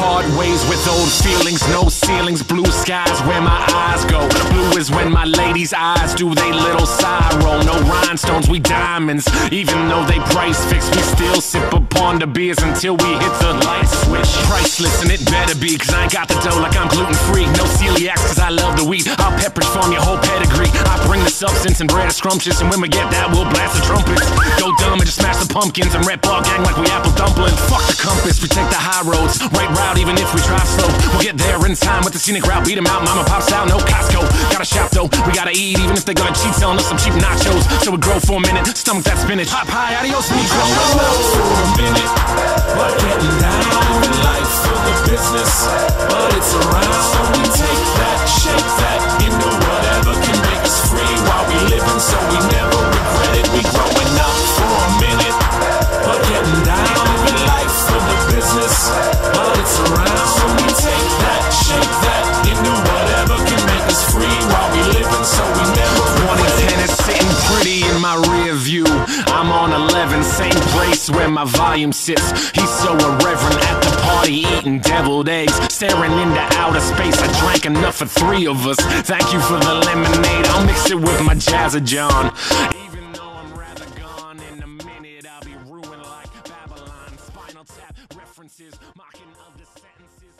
part ways with old feelings. No ceilings, blue skies where my eyes go. Blue is when my lady's eyes do they little side roll. No rhinestones, we diamonds. Even though they price fixed, we still sip upon the beers until we hit the light switch. Priceless, and it better be, cause I ain't got the dough like I'm gluten free. No celiacs, cause I love the wheat. I'll peppers from your whole substance and bread is scrumptious, and when we get that, we'll blast the trumpets. Go dumb and just smash the pumpkins and red ball gang like we apple dumplings. Fuck the compass, we take the high roads. Right route, even if we drive slow. We'll get there in time with the scenic route. Beat 'em out, mama pops out, no Costco. Gotta shop though, we gotta eat, even if they're gonna cheat, selling us some cheap nachos. So we grow for a minute, stomach that spinach. Hop high, adios, negro. for a minute, but getting down in life for the business. clear view. I'm on 11, same place where my volume sits. He's so irreverent at the party, eating deviled eggs, staring into outer space. I drank enough for three of us. Thank you for the lemonade. I'll mix it with my Jazza John. Even though I'm rather gone, in a minute I'll be ruined like Babylon. Spinal tap references, mocking of the sentences.